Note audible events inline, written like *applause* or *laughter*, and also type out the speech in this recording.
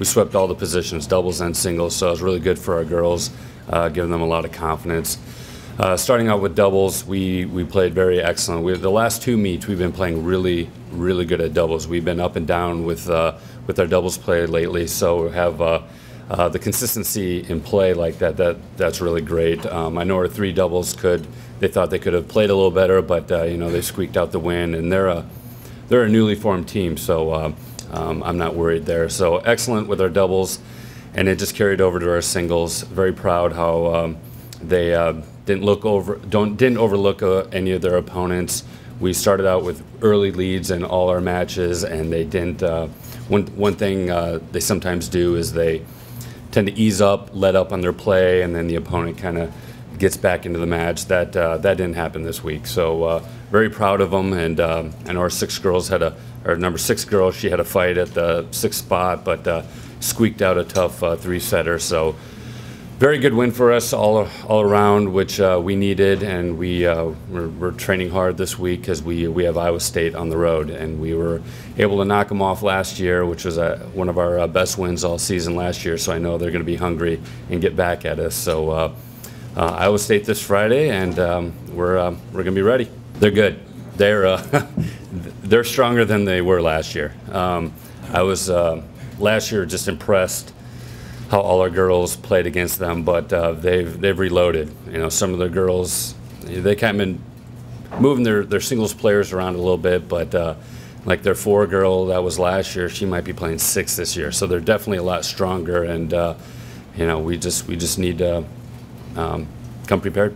we swept all the positions, doubles and singles, so it was really good for our girls, uh, giving them a lot of confidence. Uh, starting out with doubles, we, we played very excellent. We, the last two meets, we've been playing really, really good at doubles. We've been up and down with, uh, with our doubles play lately, so we have uh, uh, the consistency in play like that, that that's really great. Um, I know our three doubles could, they thought they could have played a little better, but uh, you know they squeaked out the win, and they're a, they're a newly formed team, so uh, um, I'm not worried there. So excellent with our doubles, and it just carried over to our singles. Very proud how um, they uh, didn't look over, don't didn't overlook uh, any of their opponents. We started out with early leads in all our matches, and they didn't. Uh, one one thing uh, they sometimes do is they tend to ease up, let up on their play, and then the opponent kind of gets back into the match. That uh, that didn't happen this week, so uh, very proud of them. And um, I know our six girls had a, our number six girl, she had a fight at the sixth spot, but uh, squeaked out a tough uh, three setter. So very good win for us all all around, which uh, we needed, and we uh, we're, we're, training hard this week because we we have Iowa State on the road, and we were able to knock them off last year, which was one of our best wins all season last year. So I know they're going to be hungry and get back at us. So uh, uh, Iowa State this Friday, and um, we're uh, we're going to be ready. They're good. They're *laughs* they're stronger than they were last year. Um, I was last year just impressed how all our girls played against them, but uh, they've they've reloaded. You know, some of the girls they kind of been moving their their singles players around a little bit, but uh, like their four girl that was last year, she might be playing six this year. So they're definitely a lot stronger, and uh, you know, we just we just need to um, come prepared.